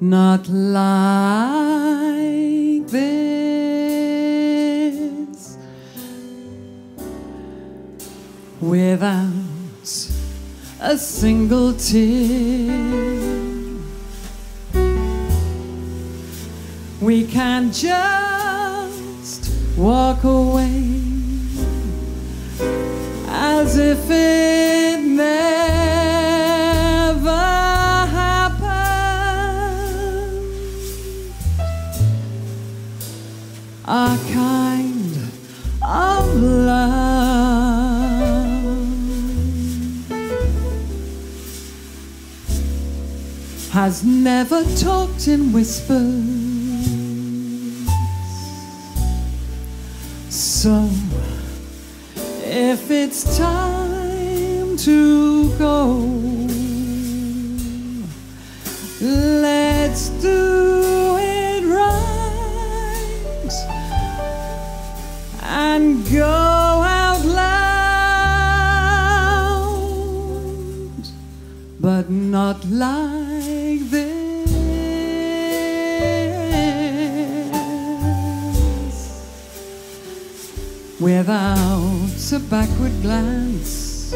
not like this without a single tear. We can just walk away as if it Our kind of love has never talked in whispers. So, if it's time to go, let's do go out loud, but not like this. without a backward glance.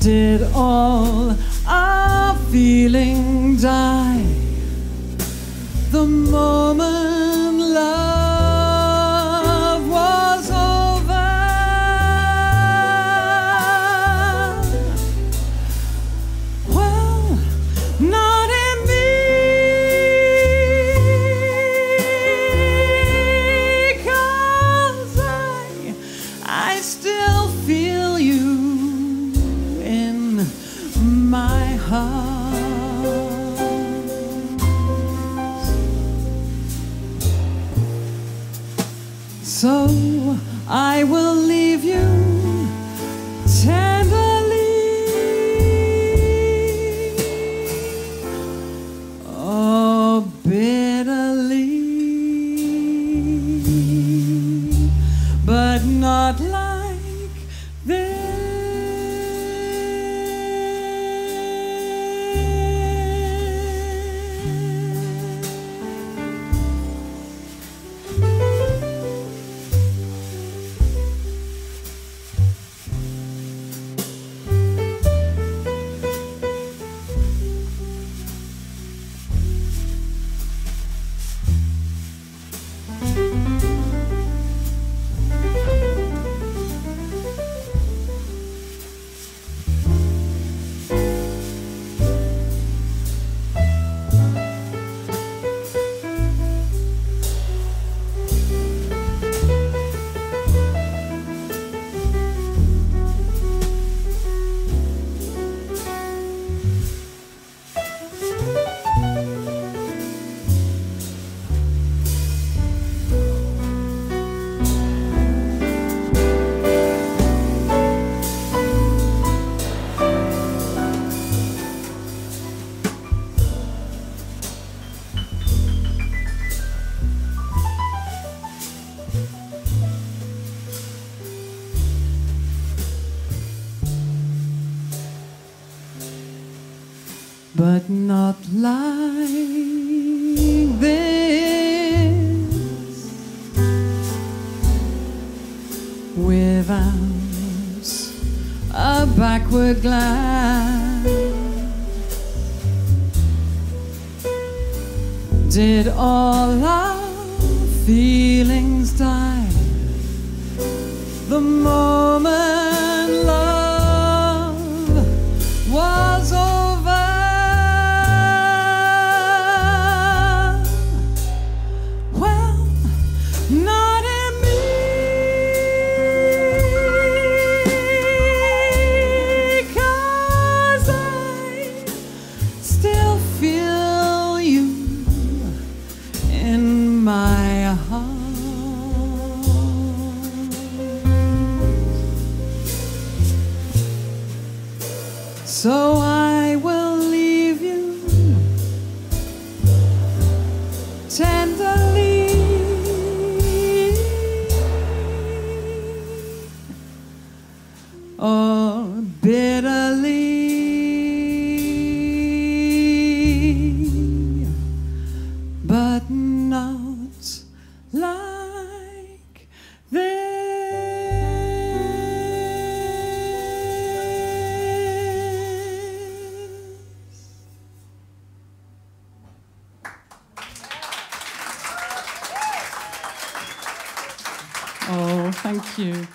Did all our feeling die the moment still feel you in my heart. So I will leave you but not like this without a backward glance. Did all our feelings die the moment So Oh, thank you.